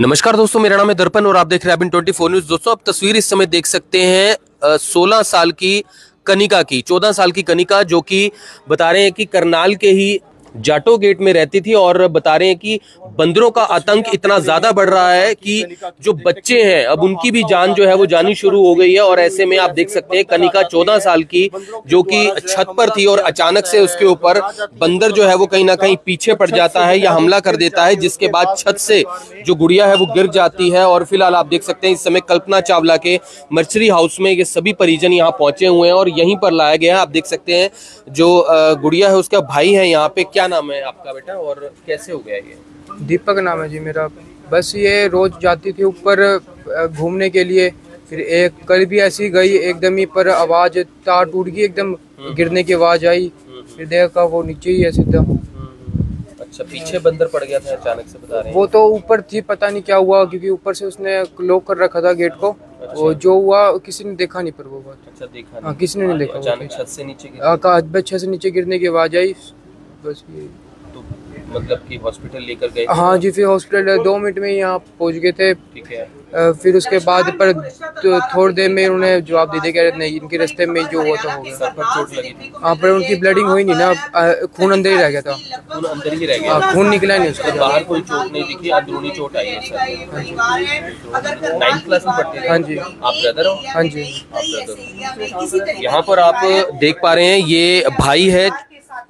नमस्कार दोस्तों, मेरा नाम है दर्पण और आप देख रहे हैं ट्वेंटी फोर न्यूज़ दोस्तों, आप तस्वीर इस समय देख सकते हैं सोलह साल की कनिका की, चौदह साल की कनिका जो कि बता रहे हैं कि करनाल के ही जाटो गेट में रहती थी और बता रहे हैं कि बंदरों का आतंक इतना ज़्यादा बढ़ रहा है कि जो बच्चे हैं, अब उनकी भी जान जो है वो जानी शुरू हो गई है और ऐसे में आप देख सकते हैं, कनिका चौदह साल की, जो कि छत पर थी और अचानक से उसके ऊपर बंदर जो है वो कहीं ना कहीं पीछे पड़ जाता है या हमला कर देता है, जिसके बाद छत से जो गुड़िया है वो गिर जाती है और फ़िलहाल आप देख सकते हैं इस समय कल्पना चावला के मर्चरी हाउस में ये सभी परिजन यहाँ पहुँचे हुए हैं और यहीं पर लाया गया है। आप देख सकते हैं जो गुड़िया है, उसका भाई है यहाँ पे। क्या नाम है आपका बेटा और कैसे हो गया ये? दीपक नाम है जी मेरा। बस ये रोज जाती थी ऊपर घूमने के लिए। फिर एक कल भी ऐसी गई एकदम ही पर आवाज़ तार टूट गई एकदम हम्म। गिरने की आवाज़ आई। फिर देखा वो नीचे ही है सीधा। अच्छा पीछे बंदर पड़ गया था अचानक से बता रहे हैं। वो तो ऊपर थी पता नहीं क्या हुआ क्योंकि ऊपर से उसने लॉक कर रखा था गेट को। अच्छा। वो जो हुआ किसी ने देखा नहीं पर वो बात। अच्छा देखा हाँ किसी ने नहीं देखा अचानक छत से नीचे छत से नीचे गिरने की आवाज़ आई। बस ये। तो मतलब कि हॉस्पिटल लेकर गए हाँ जी फिर हॉस्पिटल दो मिनट में यहाँ पहुँच गए थे। ठीक है। फिर उसके बाद पर तो थोड़ी देर में उन्होंने जवाब दे दिया कि नहीं इनके रास्ते में जो हुआ तो हो गया पर चोट लगी थी। हाँ पर उनकी ब्लडिंग हुई नहीं ना खून अंदर ही रह गया था। खून अंदर ही रह गया। हाँ खून निकला नहीं उसका बाहर कोई चोट नहीं दिखी अंदरूनी चोट आई है नाइन्थ क्लास में पढ़ते हैं हाँ जी। आप ब्रदर हो? हाँ जी। यहाँ पर आप देख पा रहे हैं ये भाई है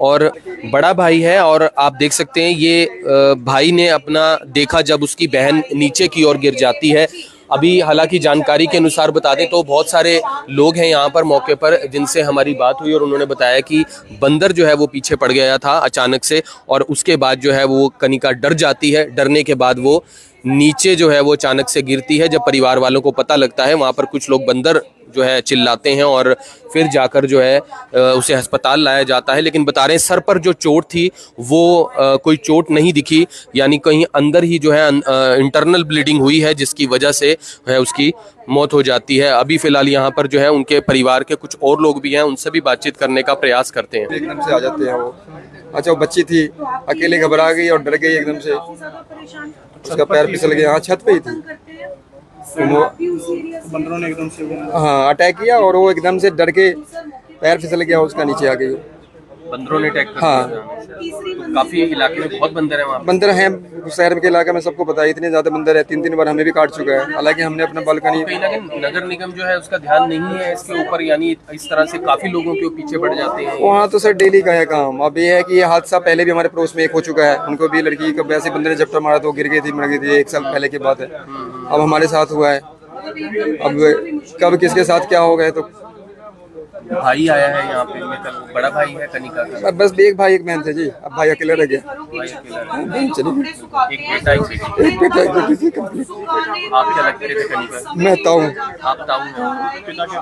और बड़ा भाई है और आप देख सकते हैं, ये भाई ने अपना देखा जब उसकी बहन नीचे की ओर गिर जाती है। अभी हालाँकि जानकारी के अनुसार बता दें तो बहुत सारे लोग हैं यहाँ पर मौके पर जिनसे हमारी बात हुई और उन्होंने बताया कि बंदर जो है वो पीछे पड़ गया था अचानक से और उसके बाद जो है वो कनिका डर जाती है। डरने के बाद वो नीचे जो है वो अचानक से गिरती है। जब परिवार वालों को पता लगता है वहाँ पर कुछ लोग बंदर जो है चिल्लाते हैं और फिर जाकर जो है उसे अस्पताल लाया जाता है। लेकिन बता रहे हैं सर पर जो चोट थी वो कोई चोट नहीं दिखी। यानी कहीं अंदर ही जो है इंटरनल ब्लीडिंग हुई है जिसकी वजह से है उसकी मौत हो जाती है। अभी फ़िलहाल यहाँ पर जो है उनके परिवार के कुछ और लोग भी हैं उनसे भी बातचीत करने का प्रयास करते हैं। एकदम से आ जाते हैं वो। अच्छा वो बच्ची थी अकेले घबरा गई और डर गई एकदम से। उसका पैर फिसल गया हाँ छत पे ही थी। बंदरों ने एकदम से हाँ अटैक किया और वो एकदम से डर के पैर फिसल गया उसका नीचे आ गई। बंदरों ने अटैक हाँ। तो काफ़ी इलाके में बहुत बंदर है वहाँ बंदर हैं शहर के इलाके में सबको पता है इतने ज़्यादा बंदर है तीन तीन बार हमें भी काट चुका है। हालाँकि हमने अपना बालकनी नगर निगम जो है उसका ध्यान नहीं है इसके ऊपर यानी इस तरह से काफ़ी लोगों के पीछे पड़ जाते हैं। वहाँ तो सर डेली का है काम। अब ये है की ये हादसा पहले भी हमारे पड़ोस में एक हो चुका है। उनको भी लड़की को वैसे बंदर ने झपटा मारा तो गिर गई थी मर गई थी एक साल पहले की बात है। अब हमारे साथ हुआ है। अब कब किसके साथ क्या हो गए तो भाई आया है यहाँ पे मैं कल बड़ा भाई है कनिका का। बस एक भाई एक बहन थे जी अब भाई अकेला रह गया। एक बेटा एक बेटी एक बेटा आप क्या लगते थे कनिका? मैं ताऊ आप ताऊ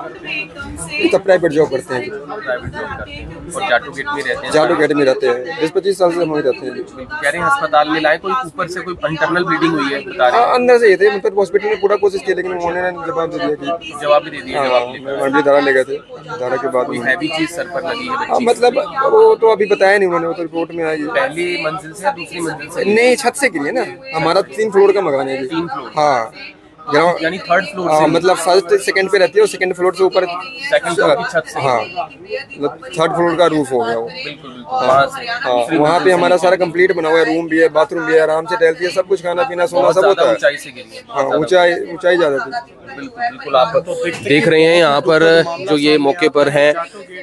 करते हैं। तो प्राइवेट जॉब करते हैं। प्राइवेट जॉब करते हैं। और जाटू गेट में रहते हैं। जाटू गेट में रहते हैं। बीस पच्चीस साल से हम वहीं रहते हैं। कह रहे हैं अस्पताल में लाए कोई ऊपर से कोई इंटरनल ब्लीडिंग हुई है बता रहे हैं। अंदर से ये थे। मतलब हॉस्पिटल में पूरा कोशिश किया लेकिन उन्होंने जवाब दे दिया जवाब भी दे दिया जवाब धारा ले गए थे। धारा के बाद कोई हैवी चीज़ सर पर लगी है हाँ मतलब वो तो अभी बताया नहीं उन्होंने वो तो रिपोर्ट में आई पहली मंजिल से दूसरी मंजिल से? नहीं छत से गिरी है ना। हमारा तीन फ्लोर का मकान है तीन फ्लोर हाँ। ग्राउंड यानी थर्ड फ्लोर से मतलब फ़र्स्ट सेकंड पे रहती है और सेकंड फ्लोर से ऊपर सेकंड फ्लोर की छत से। हाँ मतलब थर्ड फ्लोर का रूफ हो गया वो। हाँ हाँ वहाँ पे हमारा सारा कंप्लीट बना हुआ है रूम भी है बाथरूम भी है आराम से टहलती है सब कुछ खाना पीना सोना सब होता है। हाँ ऊंचाई ऊंचाई। ज़्यादा थी। बिल्कुल बिल्कुल आप देख रहे हैं यहाँ पर जो ये मौके पर हैं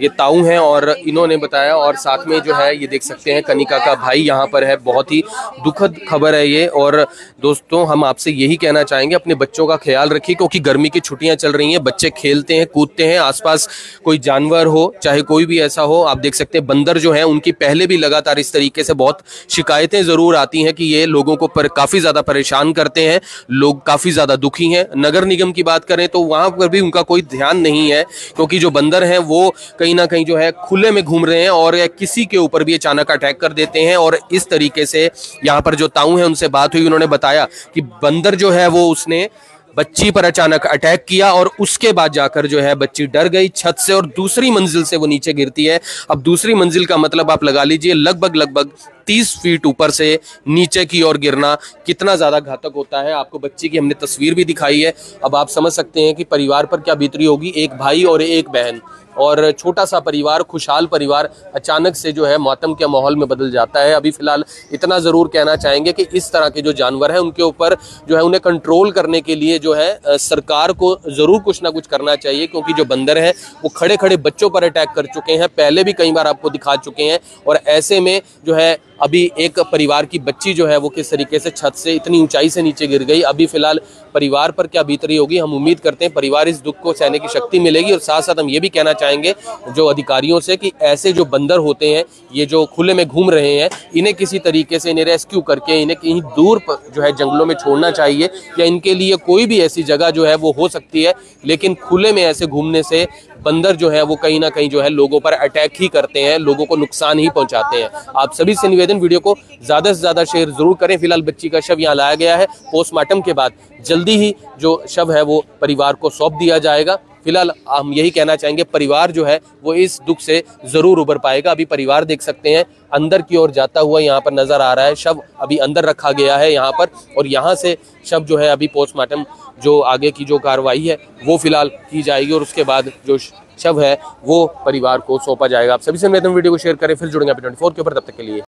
ये ताऊ हैं और इन्होंने बताया और साथ में जो है ये देख सकते हैं कनिका का भाई यहाँ पर है बहुत ही दुखद खबर है ये। और दोस्तों हम आपसे यही कहना चाहेंगे अपने बच्चों का ख्याल रखिए, क्योंकि गर्मी की छुट्टियाँ चल रही हैं, बच्चे खेलते हैं, कूदते हैं, आसपास कोई जानवर हो, चाहे कोई भी ऐसा हो, आप देख सकते हैं बंदर जो है, उनकी पहले भी लगातार इस तरीके से बहुत शिकायतें ज़रूर आती हैं कि ये लोगों को पर काफ़ी ज़्यादा परेशान करते हैं, लोग काफ़ी ज़्यादा दुखी हैं। नगर निगम की बात करें तो वहाँ पर भी उनका कोई ध्यान नहीं है, क्योंकि जो बंदर हैं, वो कहीं ना कहीं जो है खुले में घूम रहे हैं और किसी के ऊपर भी अचानक अटैक कर देते हैं और इस तरीके से यहाँ पर जो ताऊ है, उनसे बात हुई, उन्होंने बताया कि बंदर जो है, वो उसने बच्ची पर अचानक अटैक किया और उसके बाद जाकर जो है बच्ची डर गई छत से और दूसरी मंजिल से वो नीचे गिरती है। अब दूसरी मंजिल का मतलब आप लगा लीजिए लगभग लगभग तीस फीट ऊपर से नीचे की ओर गिरना कितना ज़्यादा घातक होता है। आपको बच्ची की हमने तस्वीर भी दिखाई है। अब आप समझ सकते हैं कि परिवार पर क्या बीतरी होगी। एक भाई और एक बहन। और छोटा सा परिवार, खुशहाल परिवार अचानक से जो है मातम के माहौल में बदल जाता है। अभी फ़िलहाल इतना ज़रूर कहना चाहेंगे कि इस तरह के जो जानवर हैं, उनके ऊपर जो है, उन्हें कंट्रोल करने के लिए जो है सरकार को ज़रूर कुछ ना कुछ करना चाहिए, क्योंकि जो बंदर हैं, वो खड़े खड़े बच्चों पर अटैक कर चुके हैं। पहले भी कई बार आपको दिखा चुके हैं और ऐसे में जो है अभी एक परिवार की बच्ची जो है वो किस तरीके से छत से इतनी ऊंचाई से नीचे गिर गई, अभी फ़िलहाल परिवार पर क्या बीत रही होगी, हम उम्मीद करते हैं परिवार इस दुख को, सहने की शक्ति मिलेगी और साथ साथ हम ये भी कहना चाहेंगे जो अधिकारियों से कि ऐसे जो बंदर होते हैं, ये जो खुले में घूम रहे हैं, इन्हें किसी तरीके से इन्हें रेस्क्यू करके, इन्हें कहीं दूर जो है जंगलों में छोड़ना चाहिए या इनके लिए कोई भी ऐसी जगह जो है वो हो सकती है, लेकिन खुले में ऐसे घूमने से बंदर जो है वो कहीं ना कहीं जो है लोगों पर अटैक ही करते हैं, लोगों को नुकसान ही पहुंचाते हैं। आप सभी से निवेदन वीडियो को ज़्यादा से ज़्यादा शेयर ज़रूर करें। फ़िलहाल बच्ची का शव यहाँ लाया गया है। पोस्टमार्टम के बाद जल्दी ही जो शव है वो परिवार को सौंप दिया जाएगा। फ़िलहाल हम यही कहना चाहेंगे, परिवार जो है वो इस दुख से ज़रूर उबर पाएगा। अभी परिवार देख सकते हैं, अंदर की ओर जाता हुआ यहाँ पर नज़र आ रहा है। शव अभी अंदर रखा गया है यहाँ पर और यहाँ से शव जो है अभी पोस्टमार्टम जो आगे की जो कार्रवाई है वो फ़िलहाल की जाएगी और उसके बाद जो शव है वो परिवार को सौंपा जाएगा। आप सभी से निवेदन वीडियो को शेयर करें, फिर जुड़ेंगे ट्वेंटी के ऊपर। तब तक के लिए।